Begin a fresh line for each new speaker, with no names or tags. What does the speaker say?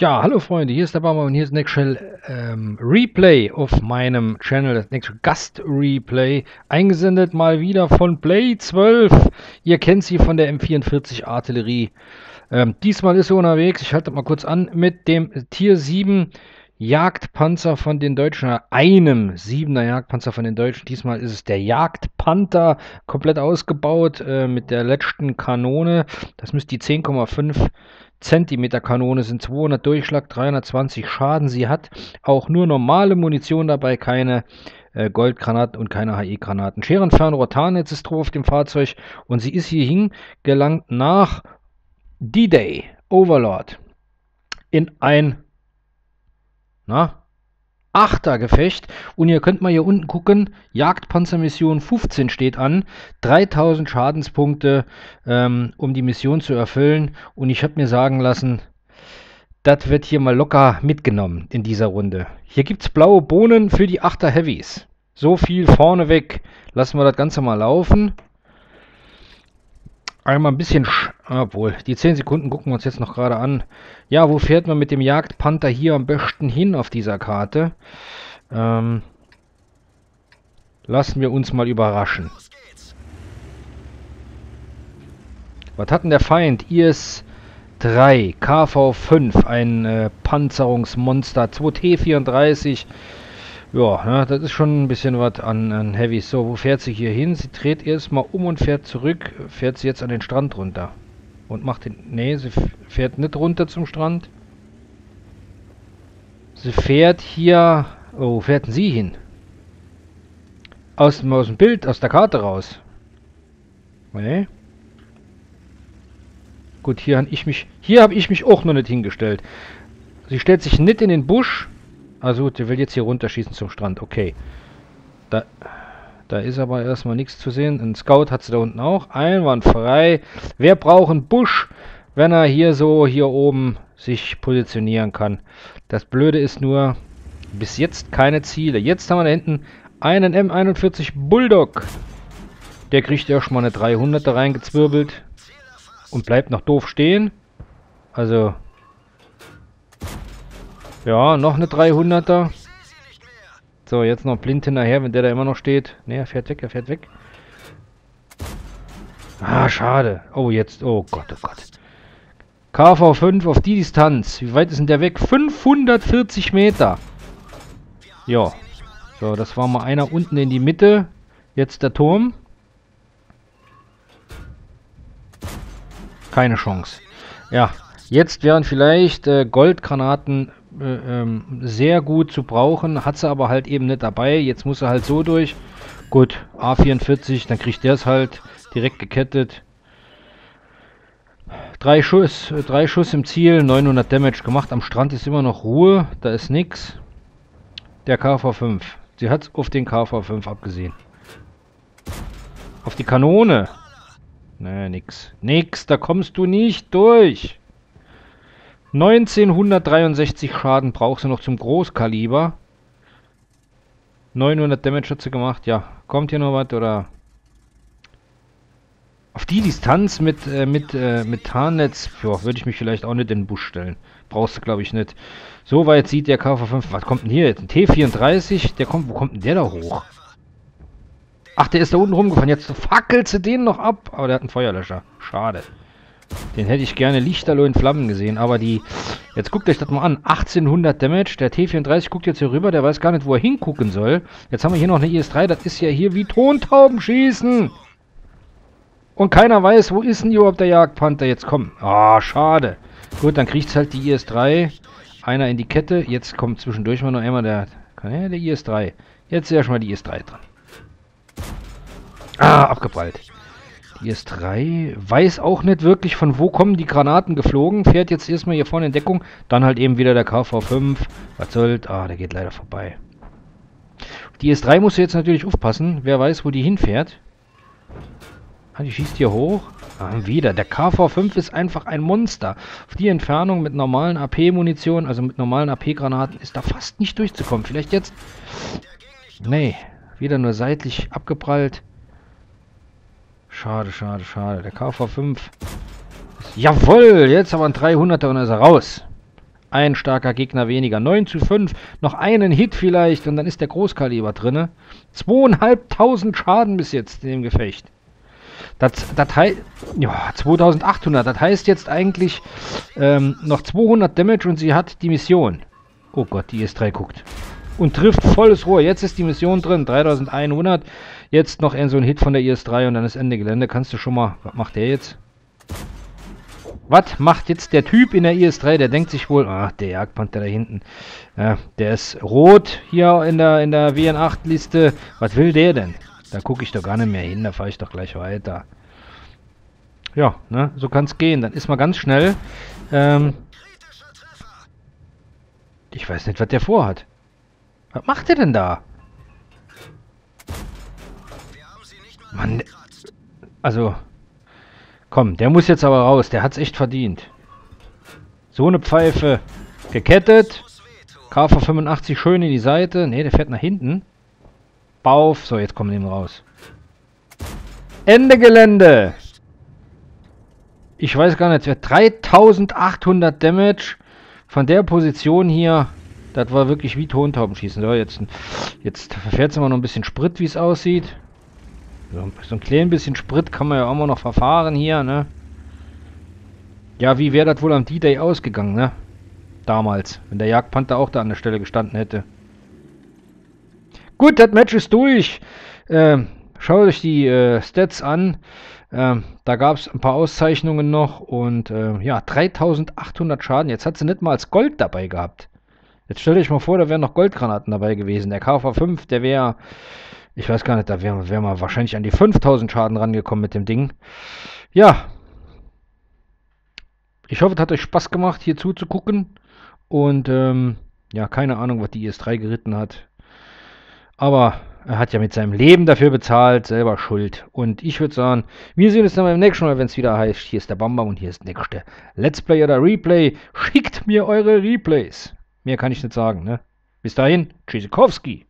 Ja, hallo Freunde, hier ist der Baumer und hier ist Next Shell ähm, Replay auf meinem Channel, das nächste Gast Replay, eingesendet mal wieder von Play 12. Ihr kennt sie von der M44 Artillerie. Ähm, diesmal ist sie unterwegs, ich halte mal kurz an, mit dem Tier 7 Jagdpanzer von den Deutschen, einem 7er Jagdpanzer von den Deutschen. Diesmal ist es der Jagdpanther, komplett ausgebaut äh, mit der letzten Kanone. Das müsste die 10,5 Zentimeter Kanone sind 200 Durchschlag, 320 Schaden. Sie hat auch nur normale Munition dabei, keine äh, Goldgranaten und keine HE-Granaten. Scherenfernrohr Tarnnetz ist drauf auf dem Fahrzeug und sie ist hierhin gelangt nach D-Day, Overlord, in ein na, Achtergefecht. Und ihr könnt mal hier unten gucken, Jagdpanzermission 15 steht an. 3000 Schadenspunkte, ähm, um die Mission zu erfüllen. Und ich habe mir sagen lassen, das wird hier mal locker mitgenommen in dieser Runde. Hier gibt es blaue Bohnen für die Achter Heavies. So viel vorneweg. Lassen wir das Ganze mal laufen. Einmal ein bisschen, obwohl, die 10 Sekunden gucken wir uns jetzt noch gerade an. Ja, wo fährt man mit dem Jagdpanther hier am besten hin auf dieser Karte? Ähm, lassen wir uns mal überraschen. Was hat denn der Feind? IS-3, KV-5, ein äh, Panzerungsmonster, 2T-34, ja, ne, das ist schon ein bisschen was an, an Heavy. So, wo fährt sie hier hin? Sie dreht erstmal um und fährt zurück. Fährt sie jetzt an den Strand runter. Und macht den... Ne, sie fährt nicht runter zum Strand. Sie fährt hier... Oh, wo fährt sie hin? Aus, aus dem Bild, aus der Karte raus. Ne? Gut, hier habe ich mich... Hier habe ich mich auch noch nicht hingestellt. Sie stellt sich nicht in den Busch also der will jetzt hier runterschießen zum Strand. Okay. Da, da ist aber erstmal nichts zu sehen. Ein Scout hat sie da unten auch. Einwandfrei. Wer braucht einen Busch, wenn er hier so hier oben sich positionieren kann? Das Blöde ist nur, bis jetzt keine Ziele. Jetzt haben wir da hinten einen M41 Bulldog. Der kriegt erstmal eine 300er reingezwirbelt und bleibt noch doof stehen. Also ja, noch eine 300er. So, jetzt noch blind hinterher, wenn der da immer noch steht. Ne, er fährt weg, er fährt weg. Ah, schade. Oh, jetzt. Oh Gott, oh Gott. KV5 auf die Distanz. Wie weit ist denn der weg? 540 Meter. Ja. So, das war mal einer unten in die Mitte. Jetzt der Turm. Keine Chance. Ja, jetzt wären vielleicht äh, Goldgranaten ähm, sehr gut zu brauchen. Hat sie aber halt eben nicht dabei. Jetzt muss er halt so durch. Gut, A44, dann kriegt der es halt direkt gekettet. Drei Schuss, äh, drei Schuss im Ziel, 900 Damage gemacht. Am Strand ist immer noch Ruhe, da ist nix. Der KV5. Sie hat auf den KV5 abgesehen. Auf die Kanone. Ne, nix. Nix, da kommst du nicht durch. 1963 Schaden brauchst du noch zum Großkaliber. 900 Damage hat sie gemacht. Ja, kommt hier noch was oder... Auf die Distanz mit, äh, mit, äh, mit Tarnnetz, würde ich mich vielleicht auch nicht in den Busch stellen. Brauchst du, glaube ich, nicht. So weit sieht der KV5. Was kommt denn hier jetzt? Ein T34? Der kommt, wo kommt denn der da hoch? Ach, der ist da unten rumgefahren. Jetzt fackelt sie den noch ab. Aber der hat einen Feuerlöscher. Schade. Den hätte ich gerne lichterloh in Flammen gesehen, aber die... Jetzt guckt euch das mal an. 1800 Damage. Der T34 guckt jetzt hier rüber. Der weiß gar nicht, wo er hingucken soll. Jetzt haben wir hier noch eine IS-3. Das ist ja hier wie Tontauben schießen. Und keiner weiß, wo ist denn überhaupt der Jagdpanther. Jetzt komm. Ah, schade. Gut, dann kriegt halt die IS-3. Einer in die Kette. Jetzt kommt zwischendurch mal noch einmal der... Der IS-3. Jetzt ist ja schon mal die IS-3 dran. Ah, abgeprallt. Die S3 weiß auch nicht wirklich, von wo kommen die Granaten geflogen. Fährt jetzt erstmal hier vorne in Deckung. Dann halt eben wieder der KV5. Was soll... Ah, der geht leider vorbei. Die S3 muss jetzt natürlich aufpassen. Wer weiß, wo die hinfährt. Ah, die schießt hier hoch. Ah, wieder. Der KV5 ist einfach ein Monster. Auf die Entfernung mit normalen AP-Munition, also mit normalen AP-Granaten, ist da fast nicht durchzukommen. Vielleicht jetzt... Nee, wieder nur seitlich abgeprallt. Schade, schade, schade. Der KV5. Jawohl, jetzt aber ein 300er und ist er raus. Ein starker Gegner weniger. 9 zu 5. Noch einen Hit vielleicht und dann ist der Großkaliber drinne. 2.500 Schaden bis jetzt in dem Gefecht. Das, das heißt, ja, 2800. Das heißt jetzt eigentlich ähm, noch 200 Damage und sie hat die Mission. Oh Gott, die IS-3 guckt. Und trifft volles Rohr. Jetzt ist die Mission drin. 3100. Jetzt noch so ein Hit von der IS-3 und dann ist Ende Gelände. Kannst du schon mal... Was macht der jetzt? Was macht jetzt der Typ in der IS-3? Der denkt sich wohl, ach, der Jagdpanther da hinten, ja, der ist rot hier in der, in der WN8-Liste. Was will der denn? Da gucke ich doch gar nicht mehr hin, da fahre ich doch gleich weiter. Ja, ne, so kann es gehen. Dann ist mal ganz schnell. Ähm, ich weiß nicht, was der vorhat. Was macht der denn da? Mann, also... Komm, der muss jetzt aber raus. Der hat's echt verdient. So eine Pfeife. Gekettet. KV 85 schön in die Seite. Ne, der fährt nach hinten. Bauf. So, jetzt kommen wir eben raus. Ende Gelände. Ich weiß gar nicht. 3800 Damage von der Position hier. Das war wirklich wie Tontaubenschießen. So, jetzt, jetzt verfährt es immer noch ein bisschen Sprit, wie es aussieht. So, so ein klein bisschen Sprit kann man ja auch mal noch verfahren hier, ne? Ja, wie wäre das wohl am D-Day ausgegangen, ne? Damals, wenn der Jagdpanther auch da an der Stelle gestanden hätte. Gut, das Match ist durch. Ähm, schaut euch die äh, Stats an. Ähm, da gab es ein paar Auszeichnungen noch und äh, ja, 3800 Schaden. Jetzt hat sie nicht mal als Gold dabei gehabt. Jetzt stellt euch mal vor, da wären noch Goldgranaten dabei gewesen. Der KV5, der wäre ich weiß gar nicht, da wären wär wir wahrscheinlich an die 5000 Schaden rangekommen mit dem Ding. Ja. Ich hoffe, es hat euch Spaß gemacht, hier zuzugucken. Und, ähm, ja, keine Ahnung, was die IS-3 geritten hat. Aber er hat ja mit seinem Leben dafür bezahlt, selber schuld. Und ich würde sagen, wir sehen uns dann beim nächsten Mal, wenn es wieder heißt, hier ist der Bamba und hier ist der nächste Let's Play oder Replay. Schickt mir eure Replays. Mehr kann ich nicht sagen, ne? Bis dahin, Tschüssikowski.